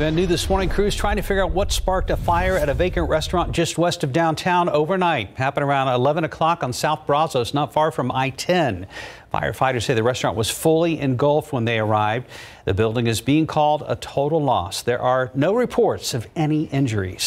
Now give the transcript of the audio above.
And new this morning, crews trying to figure out what sparked a fire at a vacant restaurant just west of downtown overnight. Happened around 11 o'clock on South Brazos, not far from I-10. Firefighters say the restaurant was fully engulfed when they arrived. The building is being called a total loss. There are no reports of any injuries.